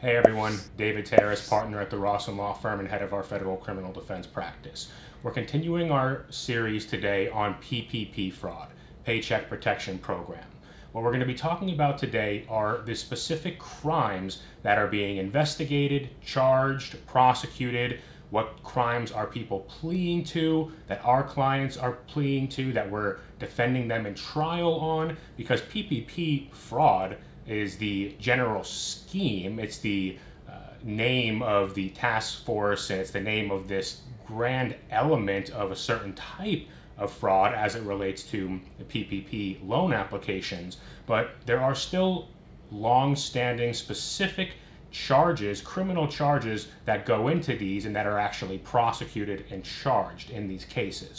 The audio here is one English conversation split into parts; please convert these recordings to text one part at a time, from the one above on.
Hey everyone, David Tarras, partner at the Rossen Law Firm and head of our federal criminal defense practice. We're continuing our series today on PPP fraud, Paycheck Protection Program. What we're going to be talking about today are the specific crimes that are being investigated, charged, prosecuted, what crimes are people pleading to, that our clients are pleading to, that we're defending them in trial on, because PPP fraud is the general scheme. It's the uh, name of the task force, and it's the name of this grand element of a certain type of fraud as it relates to the PPP loan applications. But there are still long standing specific charges, criminal charges, that go into these and that are actually prosecuted and charged in these cases.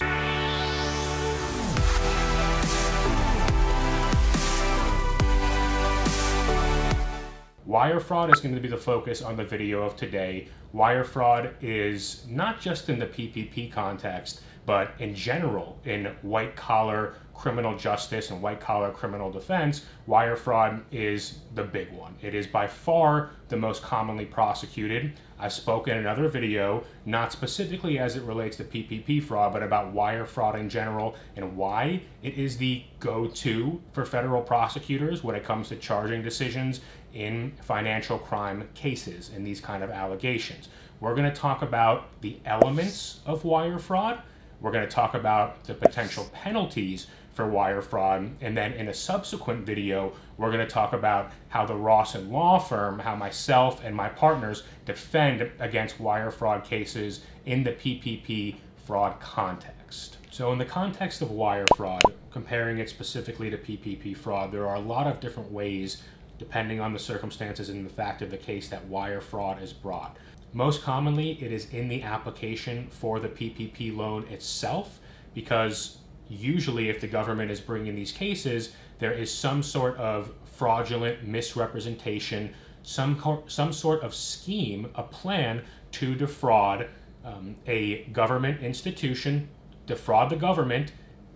Wire fraud is going to be the focus on the video of today. Wire fraud is not just in the PPP context, but in general, in white collar criminal justice and white collar criminal defense, wire fraud is the big one. It is by far the most commonly prosecuted. I've spoken in another video, not specifically as it relates to PPP fraud, but about wire fraud in general and why it is the go to for federal prosecutors when it comes to charging decisions in financial crime cases and these kind of allegations. We're going to talk about the elements of wire fraud. We're going to talk about the potential penalties for wire fraud. And then in a subsequent video, we're going to talk about how the Rossen Law Firm, how myself and my partners defend against wire fraud cases in the PPP fraud context. So in the context of wire fraud, comparing it specifically to PPP fraud, there are a lot of different ways depending on the circumstances and the fact of the case that wire fraud is brought. Most commonly, it is in the application for the PPP loan itself because usually if the government is bringing these cases, there is some sort of fraudulent misrepresentation, some, some sort of scheme, a plan to defraud um, a government institution, defraud the government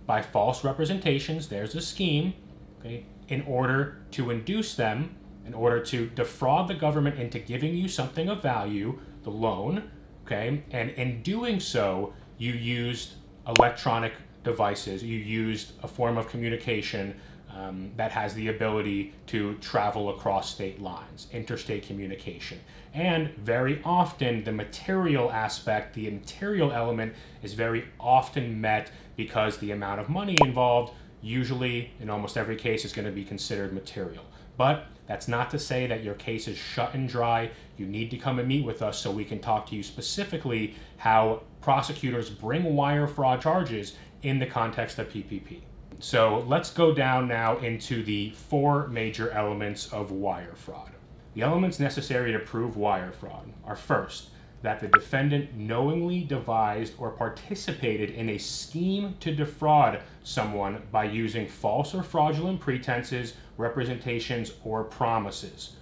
by false representations. There's a scheme. Okay, in order to induce them, in order to defraud the government into giving you something of value, the loan, okay? And in doing so, you used electronic devices, you used a form of communication um, that has the ability to travel across state lines, interstate communication. And very often, the material aspect, the material element, is very often met because the amount of money involved usually in almost every case is going to be considered material. But that's not to say that your case is shut and dry. You need to come and meet with us so we can talk to you specifically how prosecutors bring wire fraud charges in the context of PPP. So let's go down now into the four major elements of wire fraud. The elements necessary to prove wire fraud are first, that the defendant knowingly devised or participated in a scheme to defraud someone by using false or fraudulent pretenses, representations, or promises.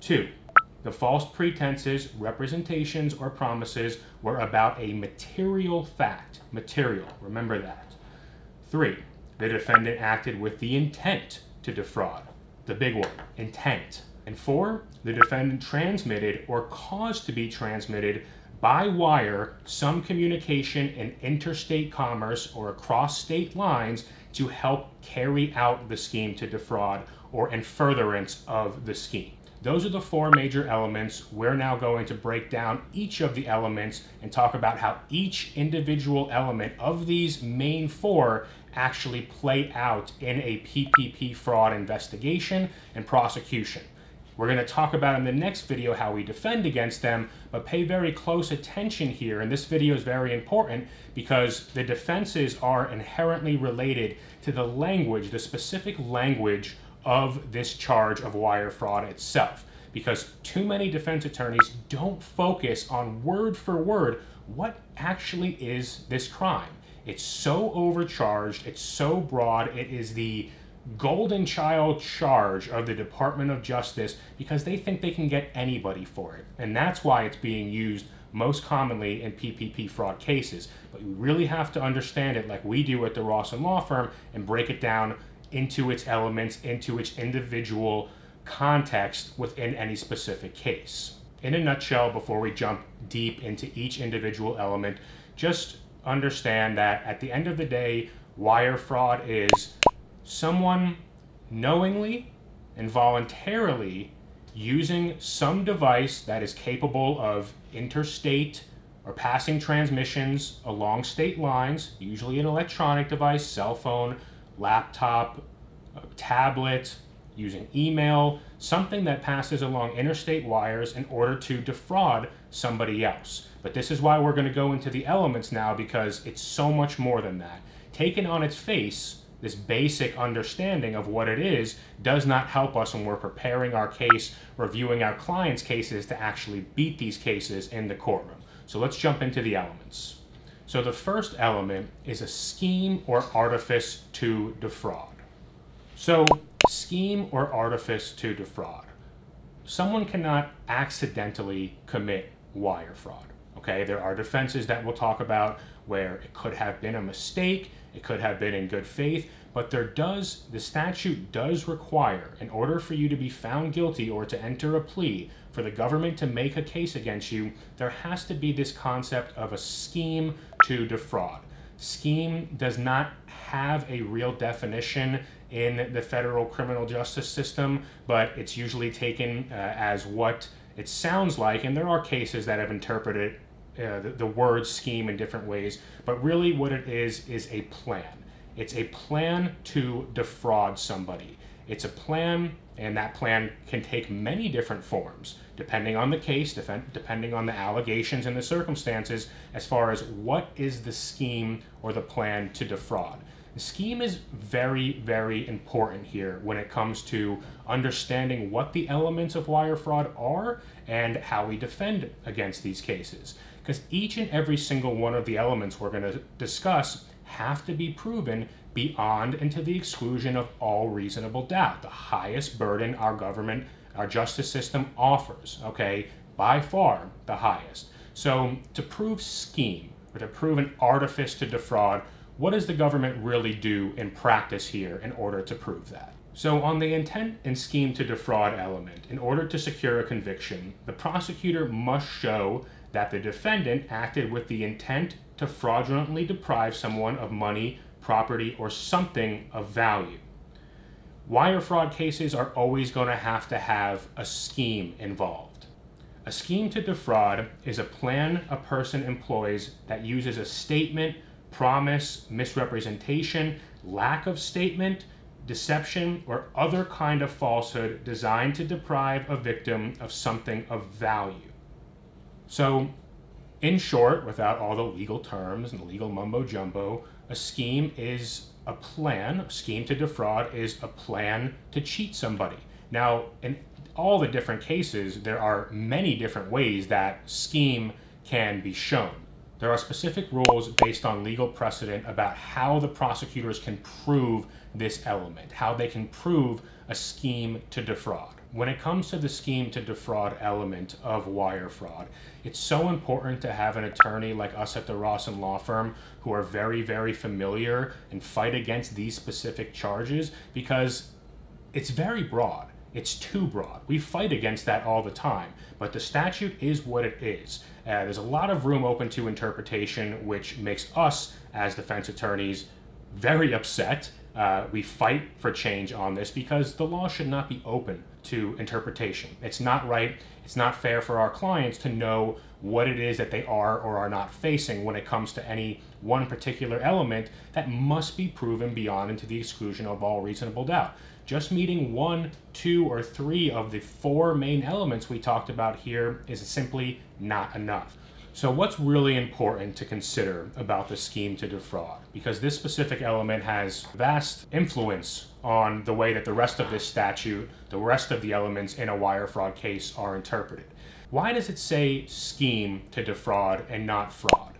Two, the false pretenses, representations, or promises were about a material fact. Material, remember that. Three, the defendant acted with the intent to defraud. The big one, intent. And four, the defendant transmitted or caused to be transmitted by wire some communication in interstate commerce or across state lines to help carry out the scheme to defraud or in furtherance of the scheme. Those are the four major elements. We're now going to break down each of the elements and talk about how each individual element of these main four actually play out in a PPP fraud investigation and prosecution. We're going to talk about in the next video how we defend against them, but pay very close attention here. And this video is very important because the defenses are inherently related to the language, the specific language of this charge of wire fraud itself. Because too many defense attorneys don't focus on word for word what actually is this crime. It's so overcharged, it's so broad, it is the golden child charge of the Department of Justice because they think they can get anybody for it. And that's why it's being used most commonly in PPP fraud cases. But you really have to understand it like we do at the Rossen Law Firm and break it down into its elements, into its individual context within any specific case. In a nutshell, before we jump deep into each individual element, just understand that at the end of the day, wire fraud is someone knowingly and voluntarily using some device that is capable of interstate or passing transmissions along state lines, usually an electronic device, cell phone, laptop, tablet, using email, something that passes along interstate wires in order to defraud somebody else. But this is why we're going to go into the elements now because it's so much more than that. Taken on its face, this basic understanding of what it is does not help us when we're preparing our case, reviewing our clients' cases to actually beat these cases in the courtroom. So let's jump into the elements. So the first element is a scheme or artifice to defraud. So scheme or artifice to defraud. Someone cannot accidentally commit wire fraud. Okay, there are defenses that we'll talk about where it could have been a mistake, it could have been in good faith, but there does, the statute does require, in order for you to be found guilty or to enter a plea, for the government to make a case against you, there has to be this concept of a scheme to defraud. Scheme does not have a real definition in the federal criminal justice system, but it's usually taken uh, as what it sounds like, and there are cases that have interpreted uh, the, the word scheme in different ways, but really what it is is a plan. It's a plan to defraud somebody. It's a plan, and that plan can take many different forms, depending on the case, depending on the allegations and the circumstances, as far as what is the scheme or the plan to defraud. The scheme is very, very important here when it comes to understanding what the elements of wire fraud are and how we defend against these cases. Because each and every single one of the elements we're going to discuss have to be proven beyond and to the exclusion of all reasonable doubt. The highest burden our government, our justice system offers, okay, by far the highest. So to prove scheme or to prove an artifice to defraud, what does the government really do in practice here in order to prove that? So, on the intent and scheme to defraud element, in order to secure a conviction, the prosecutor must show that the defendant acted with the intent to fraudulently deprive someone of money, property, or something of value. Wire fraud cases are always going to have to have a scheme involved. A scheme to defraud is a plan a person employs that uses a statement promise, misrepresentation, lack of statement, deception, or other kind of falsehood designed to deprive a victim of something of value. So, in short, without all the legal terms and legal mumbo jumbo, a scheme is a plan, a scheme to defraud is a plan to cheat somebody. Now, in all the different cases, there are many different ways that scheme can be shown. There are specific rules based on legal precedent about how the prosecutors can prove this element, how they can prove a scheme to defraud. When it comes to the scheme to defraud element of wire fraud, it's so important to have an attorney like us at the Rossen Law Firm who are very, very familiar and fight against these specific charges because it's very broad. It's too broad. We fight against that all the time, but the statute is what it is. Uh, there's a lot of room open to interpretation, which makes us, as defense attorneys, very upset. Uh, we fight for change on this because the law should not be open to interpretation. It's not right, it's not fair for our clients to know what it is that they are or are not facing when it comes to any one particular element that must be proven beyond and to the exclusion of all reasonable doubt. Just meeting one, two, or three of the four main elements we talked about here is simply not enough. So, what's really important to consider about the scheme to defraud? Because this specific element has vast influence on the way that the rest of this statute, the rest of the elements in a wire fraud case are interpreted. Why does it say scheme to defraud and not fraud?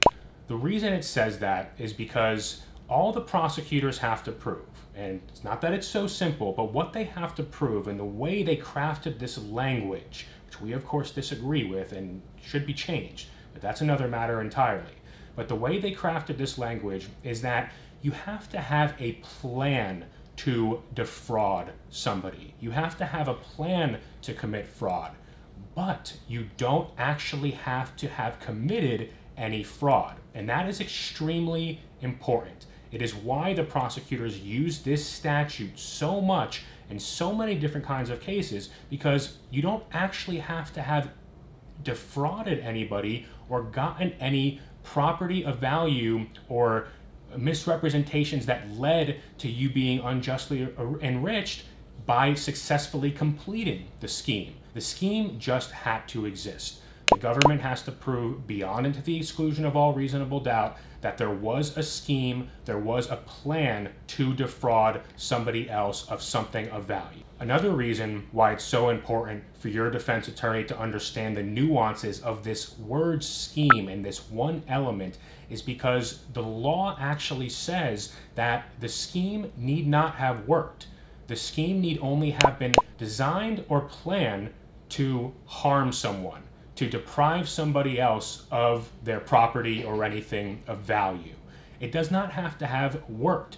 The reason it says that is because all the prosecutors have to prove and it's not that it's so simple, but what they have to prove and the way they crafted this language, which we of course disagree with and should be changed, but that's another matter entirely. But the way they crafted this language is that you have to have a plan to defraud somebody. You have to have a plan to commit fraud, but you don't actually have to have committed any fraud. And that is extremely important. It is why the prosecutors use this statute so much in so many different kinds of cases because you don't actually have to have defrauded anybody or gotten any property of value or misrepresentations that led to you being unjustly enriched by successfully completing the scheme. The scheme just had to exist. The government has to prove beyond and to the exclusion of all reasonable doubt that there was a scheme, there was a plan to defraud somebody else of something of value. Another reason why it's so important for your defense attorney to understand the nuances of this word scheme and this one element is because the law actually says that the scheme need not have worked. The scheme need only have been designed or planned to harm someone to deprive somebody else of their property or anything of value. It does not have to have worked.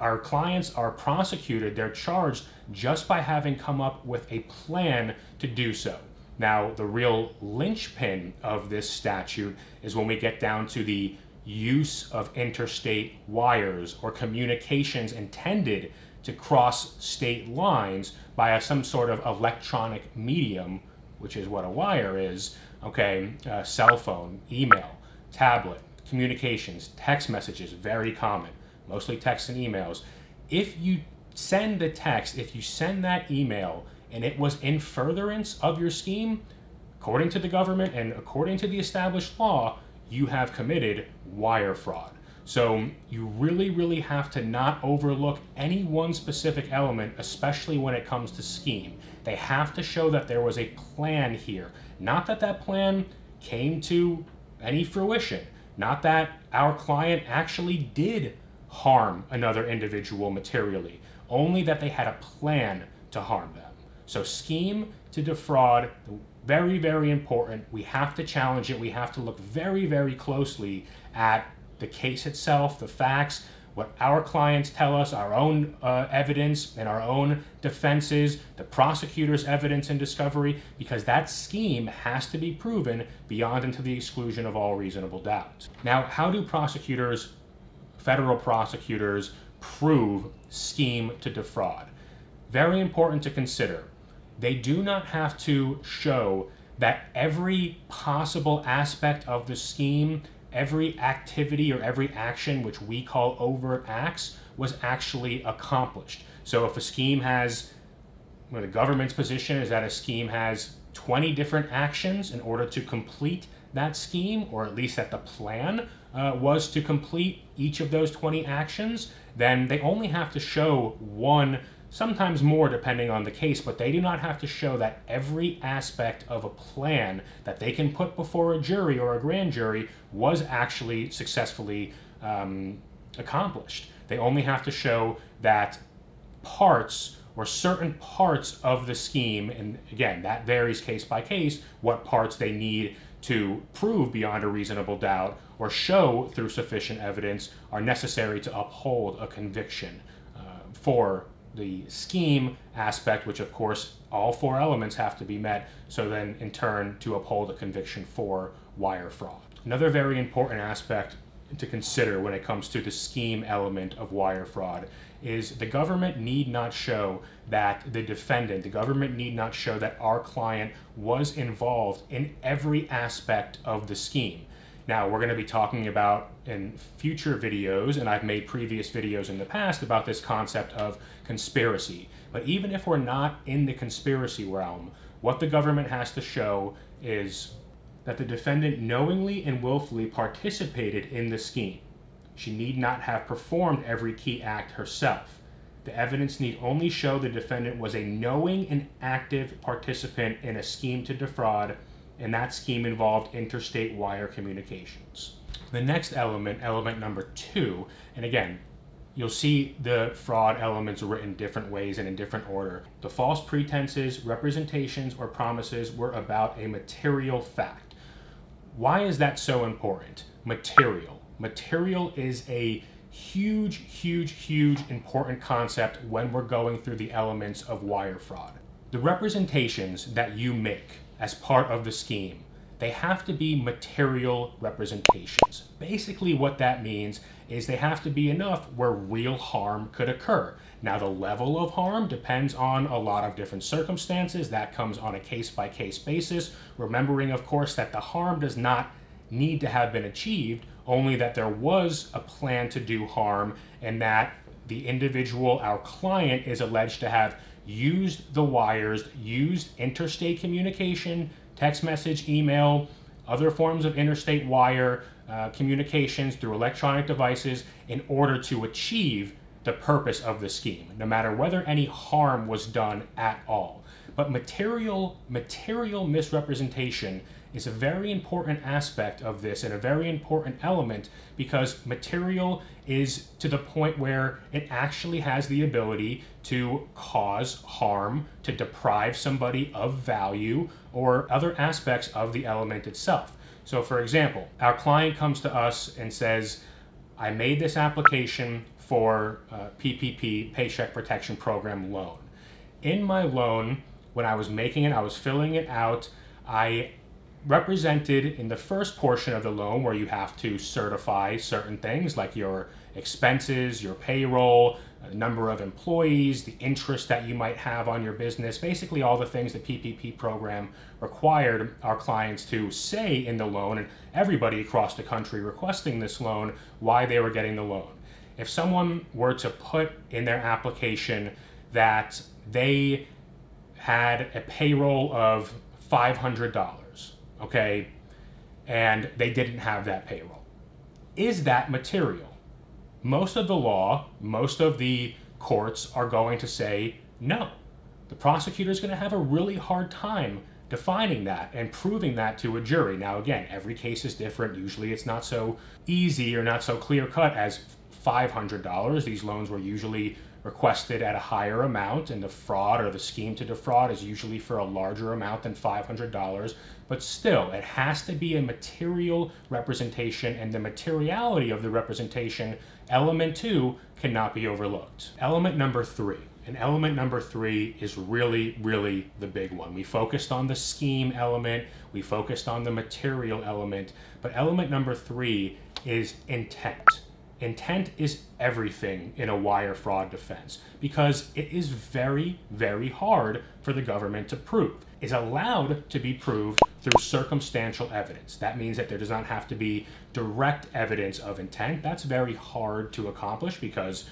Our clients are prosecuted, they're charged just by having come up with a plan to do so. Now, the real linchpin of this statute is when we get down to the use of interstate wires or communications intended to cross state lines by a, some sort of electronic medium which is what a wire is, okay, uh, cell phone, email, tablet, communications, text messages, very common, mostly texts and emails. If you send the text, if you send that email and it was in furtherance of your scheme, according to the government and according to the established law, you have committed wire fraud. So you really, really have to not overlook any one specific element, especially when it comes to scheme. They have to show that there was a plan here. Not that that plan came to any fruition. Not that our client actually did harm another individual materially. Only that they had a plan to harm them. So scheme to defraud, very, very important. We have to challenge it. We have to look very, very closely at the case itself, the facts, what our clients tell us, our own uh, evidence and our own defenses, the prosecutor's evidence and discovery, because that scheme has to be proven beyond and to the exclusion of all reasonable doubt. Now, how do prosecutors, federal prosecutors, prove scheme to defraud? Very important to consider. They do not have to show that every possible aspect of the scheme every activity or every action which we call overt acts was actually accomplished. So if a scheme has, well, the government's position is that a scheme has 20 different actions in order to complete that scheme, or at least that the plan uh, was to complete each of those 20 actions, then they only have to show one sometimes more depending on the case, but they do not have to show that every aspect of a plan that they can put before a jury or a grand jury was actually successfully um, accomplished. They only have to show that parts or certain parts of the scheme, and again, that varies case by case, what parts they need to prove beyond a reasonable doubt or show through sufficient evidence are necessary to uphold a conviction uh, for the scheme aspect, which of course all four elements have to be met, so then in turn to uphold a conviction for wire fraud. Another very important aspect to consider when it comes to the scheme element of wire fraud is the government need not show that the defendant, the government need not show that our client was involved in every aspect of the scheme. Now, we're going to be talking about in future videos, and I've made previous videos in the past about this concept of conspiracy. But even if we're not in the conspiracy realm, what the government has to show is that the defendant knowingly and willfully participated in the scheme. She need not have performed every key act herself. The evidence need only show the defendant was a knowing and active participant in a scheme to defraud and that scheme involved interstate wire communications. The next element, element number two, and again, you'll see the fraud elements written different ways and in different order. The false pretenses, representations, or promises were about a material fact. Why is that so important? Material. Material is a huge, huge, huge important concept when we're going through the elements of wire fraud. The representations that you make as part of the scheme, they have to be material representations. Basically what that means is they have to be enough where real harm could occur. Now the level of harm depends on a lot of different circumstances. That comes on a case by case basis. Remembering of course that the harm does not need to have been achieved, only that there was a plan to do harm and that the individual, our client, is alleged to have used the wires, used interstate communication, text message, email, other forms of interstate wire uh, communications through electronic devices in order to achieve the purpose of the scheme, no matter whether any harm was done at all. But material, material misrepresentation is a very important aspect of this and a very important element because material is to the point where it actually has the ability to cause harm, to deprive somebody of value, or other aspects of the element itself. So, for example, our client comes to us and says, I made this application for uh, PPP, Paycheck Protection Program loan. In my loan, when I was making it, I was filling it out, I represented in the first portion of the loan where you have to certify certain things like your expenses, your payroll, number of employees, the interest that you might have on your business, basically all the things the PPP program required our clients to say in the loan and everybody across the country requesting this loan why they were getting the loan. If someone were to put in their application that they had a payroll of $500 okay, and they didn't have that payroll. Is that material? Most of the law, most of the courts are going to say no. The prosecutor is going to have a really hard time defining that and proving that to a jury. Now, again, every case is different. Usually it's not so easy or not so clear cut as $500. These loans were usually requested at a higher amount, and the fraud or the scheme to defraud is usually for a larger amount than $500. But still, it has to be a material representation, and the materiality of the representation, element two, cannot be overlooked. Element number three. And element number three is really, really the big one. We focused on the scheme element, we focused on the material element, but element number three is intent. Intent is everything in a wire fraud defense because it is very, very hard for the government to prove. Is allowed to be proved through circumstantial evidence. That means that there does not have to be direct evidence of intent. That's very hard to accomplish because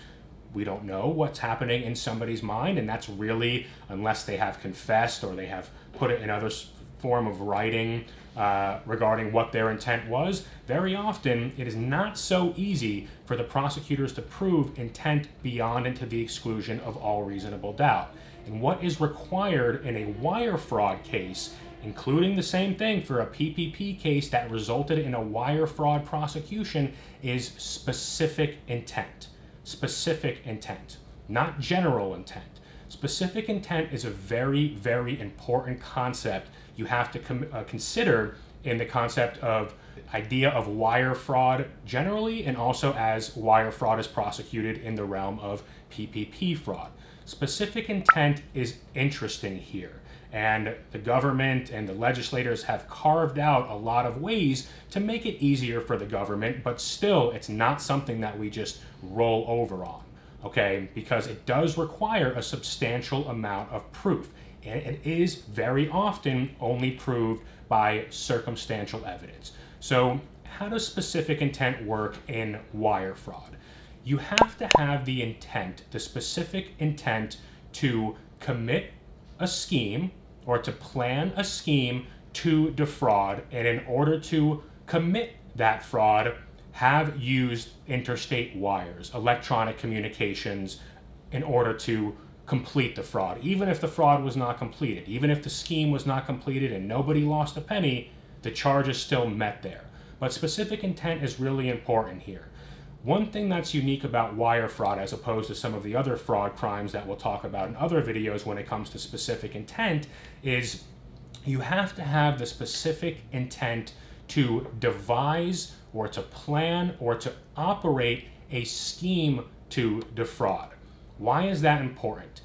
we don't know what's happening in somebody's mind, and that's really, unless they have confessed or they have put it in other form of writing uh, regarding what their intent was, very often it is not so easy for the prosecutors to prove intent beyond and to the exclusion of all reasonable doubt. And what is required in a wire fraud case, including the same thing for a PPP case that resulted in a wire fraud prosecution, is specific intent. Specific intent, not general intent. Specific intent is a very, very important concept you have to com- uh, consider in the concept of idea of wire fraud generally and also as wire fraud is prosecuted in the realm of PPP fraud. Specific intent is interesting here. And the government and the legislators have carved out a lot of ways to make it easier for the government, but still, it's not something that we just roll over on, okay? Because it does require a substantial amount of proof and it is very often only proved by circumstantial evidence. So, how does specific intent work in wire fraud? You have to have the intent, the specific intent to commit a scheme or to plan a scheme to defraud, and in order to commit that fraud, have used interstate wires, electronic communications, in order to complete the fraud. Even if the fraud was not completed, even if the scheme was not completed and nobody lost a penny, the charge is still met there. But specific intent is really important here. One thing that's unique about wire fraud as opposed to some of the other fraud crimes that we'll talk about in other videos when it comes to specific intent is you have to have the specific intent to devise or to plan or to operate a scheme to defraud. Why is that important?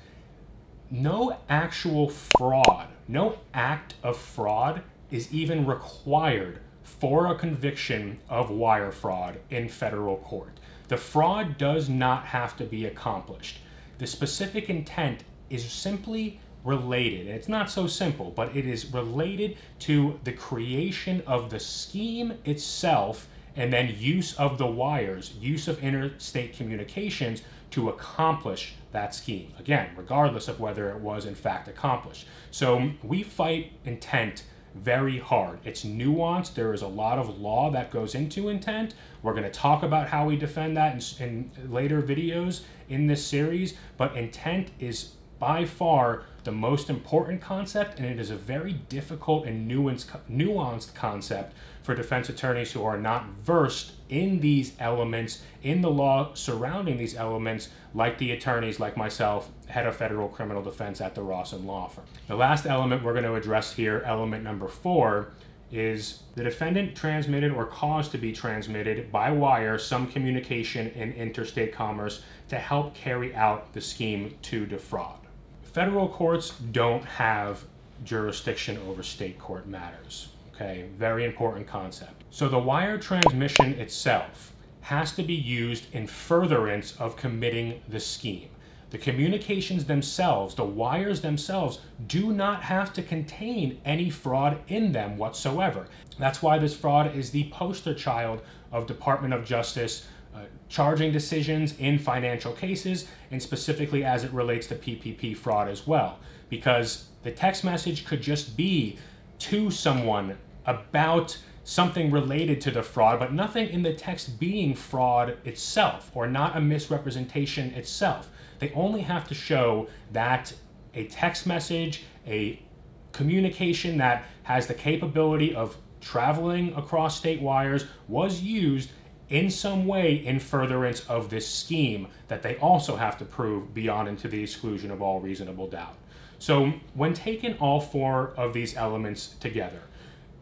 No actual fraud, no act of fraud is even required for a conviction of wire fraud in federal court. The fraud does not have to be accomplished. The specific intent is simply related. It's not so simple, but it is related to the creation of the scheme itself and then use of the wires, use of interstate communications to accomplish that scheme. Again, regardless of whether it was in fact accomplished. So we fight intent very hard. It's nuanced. There is a lot of law that goes into intent. We're going to talk about how we defend that in, in later videos in this series, but intent is by far the most important concept, and it is a very difficult and nuanced concept for defense attorneys who are not versed in these elements, in the law surrounding these elements, like the attorneys like myself, head of federal criminal defense at the Rossen Law Firm. The last element we're going to address here, element number four, is the defendant transmitted or caused to be transmitted by wire some communication in interstate commerce to help carry out the scheme to defraud federal courts don't have jurisdiction over state court matters. Okay, very important concept. So the wire transmission itself has to be used in furtherance of committing the scheme. The communications themselves, the wires themselves, do not have to contain any fraud in them whatsoever. That's why this fraud is the poster child of Department of Justice uh, charging decisions in financial cases, and specifically as it relates to PPP fraud as well. Because the text message could just be to someone about something related to the fraud, but nothing in the text being fraud itself or not a misrepresentation itself. They only have to show that a text message, a communication that has the capability of traveling across state wires was used in some way in furtherance of this scheme that they also have to prove beyond and to the exclusion of all reasonable doubt. So, when taken all four of these elements together,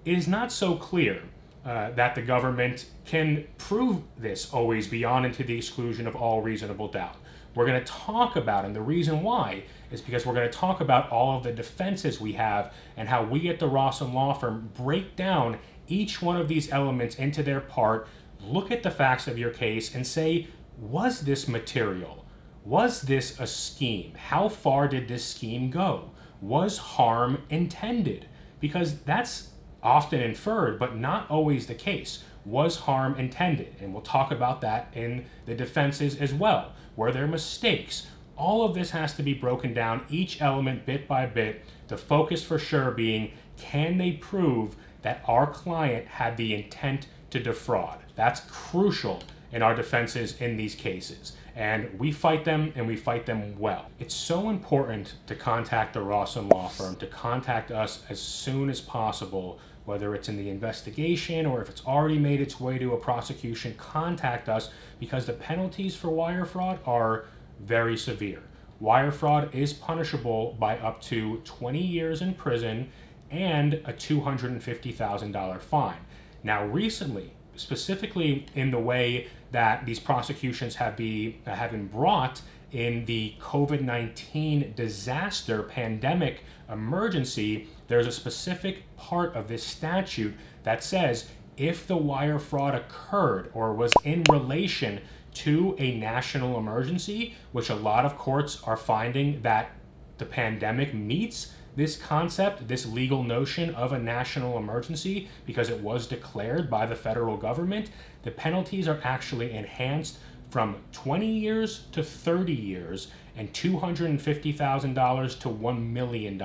it is not so clear uh, that the government can prove this always beyond and to the exclusion of all reasonable doubt. We're going to talk about, and the reason why is because we're going to talk about all of the defenses we have and how we at the Rossen Law Firm break down each one of these elements into their part look at the facts of your case and say, was this material? Was this a scheme? How far did this scheme go? Was harm intended? Because that's often inferred, but not always the case. Was harm intended? And we'll talk about that in the defenses as well. Were there mistakes? All of this has to be broken down, each element bit by bit. The focus for sure being can they prove that our client had the intent to defraud? That's crucial in our defenses in these cases. And we fight them and we fight them well. It's so important to contact the Rossen Law Firm, to contact us as soon as possible, whether it's in the investigation or if it's already made its way to a prosecution, contact us because the penalties for wire fraud are very severe. Wire fraud is punishable by up to 20 years in prison and a $250,000 fine. Now, recently, specifically in the way that these prosecutions have, be, uh, have been brought in the COVID 19 disaster pandemic emergency, there's a specific part of this statute that says if the wire fraud occurred or was in relation to a national emergency, which a lot of courts are finding that the pandemic meets, this concept, this legal notion of a national emergency, because it was declared by the federal government, the penalties are actually enhanced from 20 years to 30 years and $250,000 to $1 million.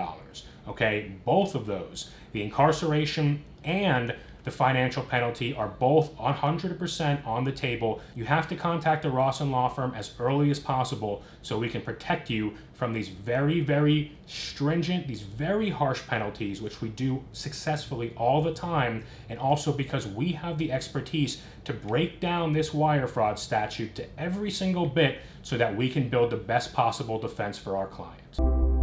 Okay, both of those, the incarceration and the financial penalty are both 100% on the table. You have to contact the Rossen Law Firm as early as possible so we can protect you from these very, very stringent, these very harsh penalties, which we do successfully all the time, and also because we have the expertise to break down this wire fraud statute to every single bit so that we can build the best possible defense for our clients.